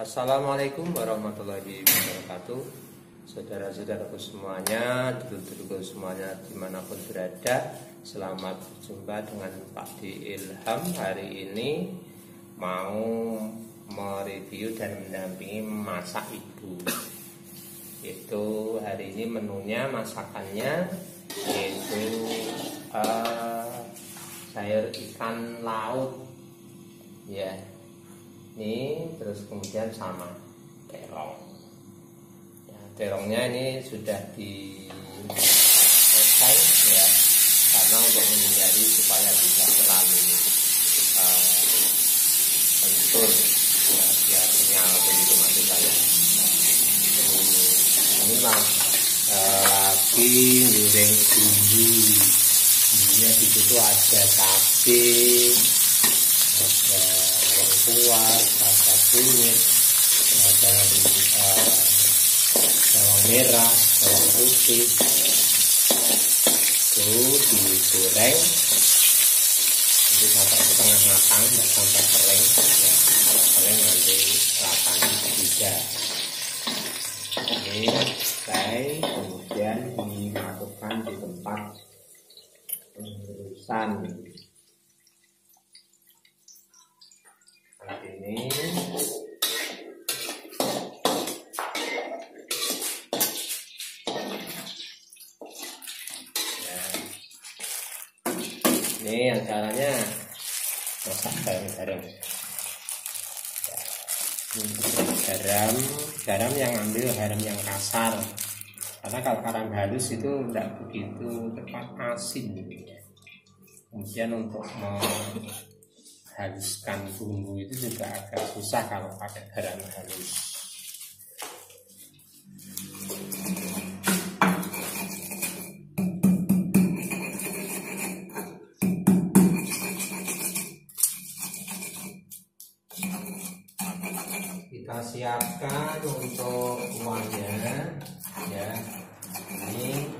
Assalamualaikum warahmatullahi wabarakatuh. Saudara-saudaraku semuanya Dulur-dulurku semuanya di mana pun berada Selamat berjumpa dengan Pak Di Ilham. Hari ini mau mereview dan mendampingi masak ibu. Itu hari ini menunya masakannya Yaitu uh, sayur ikan laut. Ya ini terus kemudian sama terong. Ya, terongnya ini sudah di selesai ya karena untuk menghindari supaya tidak terlalu uh, ya biar sinyal begitu maksud saya. Ini lah uh, lagi goreng bumbu. Bumbunya di situ ada cabai kuat, rasa kunyit, ada uh, bawang merah, bawang putih, itu digoreng nanti sampai setengah matang, tidak sampai kering. Ya, kalau kering nanti rasanya tidak. Ini selesai, kemudian dimasukkan di tempat pengurusan ini. Ini yang caranya. Masak garam-garam garam. Garam yang ambil garam yang kasar. Karena kalau garam halus itu tidak begitu cepat asin. Kemudian untuk haluskan bumbu itu juga agak susah kalau pakai garam halus. Kita siapkan untuk kuahnya ya. Ini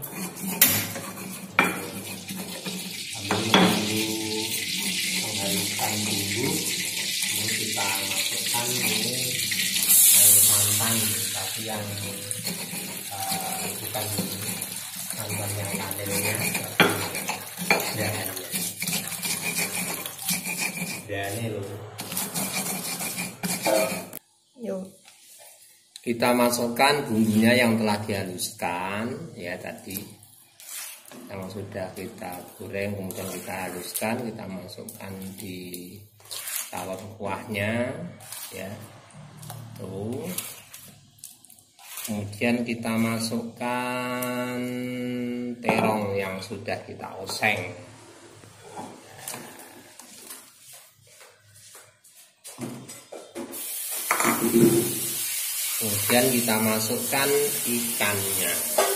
masukkan bumbu ini kita masukkan ini air santan tapi yang uh, bukan santan yang dahannya dahannya loh Yuk. kita masukkan bumbunya yang telah dihaluskan ya tadi. Yang sudah kita goreng kemudian kita haluskan kita masukkan di tawar kuahnya ya. Tuh kemudian kita masukkan terong yang sudah kita oseng. Kemudian kita masukkan ikannya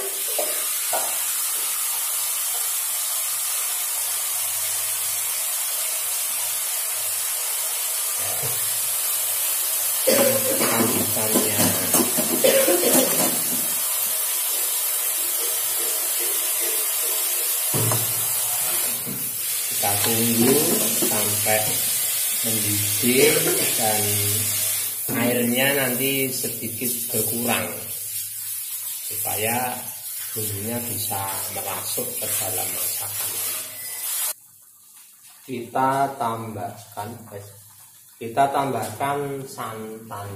tunggu sampai mendidih dan airnya nanti sedikit berkurang supaya bumbunya bisa merasuk ke dalam masakan. Kita tambahkan kita tambahkan santan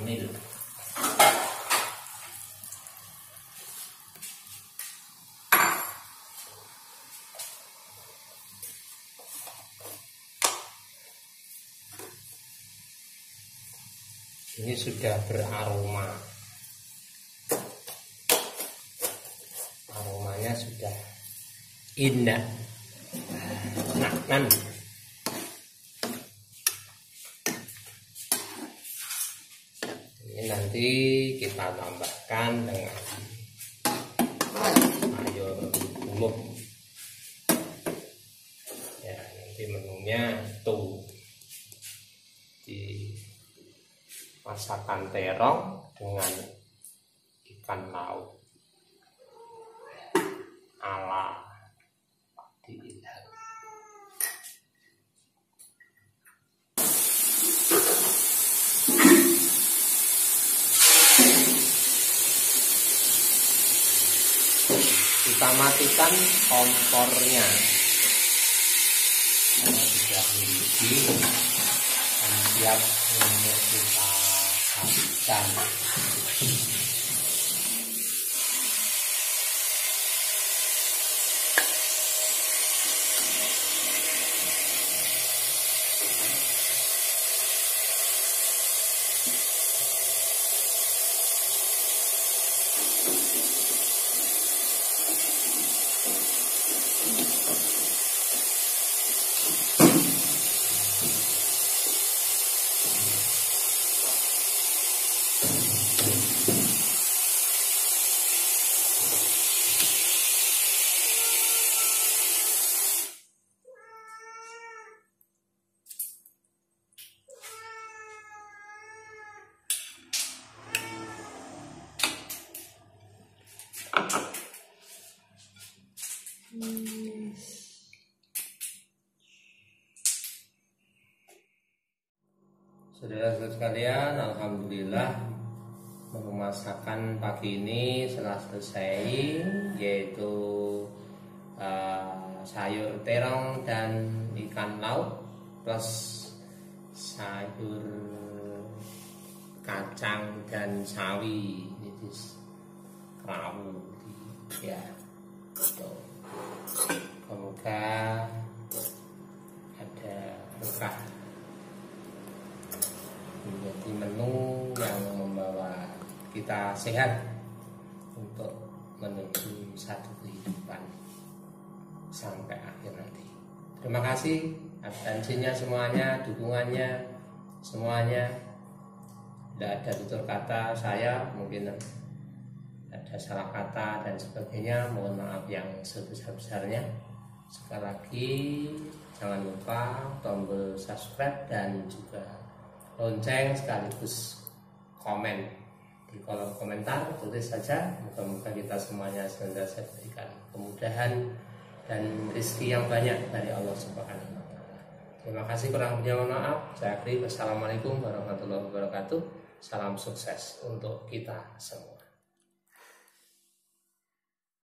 anil ini sudah beraroma. Aromanya sudah indah. Nah nanti ini nanti kita tambahkan dengan sayur buluk ya nanti menunya itu masakan terong dengan ikan laut. Ala Pakti Ilham. Kita matikan kompornya. Karena sudah mendidih siap untuk kita 下 Saudara-saudara sekalian, Alhamdulillah masakan pagi ini setelah selesai yaitu uh, sayur terong dan ikan laut plus sayur kacang dan sawi. Ini kerawu ya gitu. semoga ada berkah kita sehat untuk menuju satu kehidupan sampai akhir nanti. Terima kasih atensinya semuanya, dukungannya semuanya. Tidak ada tutur kata saya mungkin ada salah kata dan sebagainya. Mohon maaf yang sebesar-besarnya. Sekali lagi jangan lupa tombol subscribe dan juga lonceng sekaligus komen di kolom komentar tulis saja moga-moga kita semuanya senantiasa berikan kemudahan dan rezeki yang banyak dari Allah Subhanahu wa. Terima kasih kurang mohon maaf. Saya akhiri. Wassalamualaikum warahmatullahi wabarakatuh. Salam sukses untuk kita semua.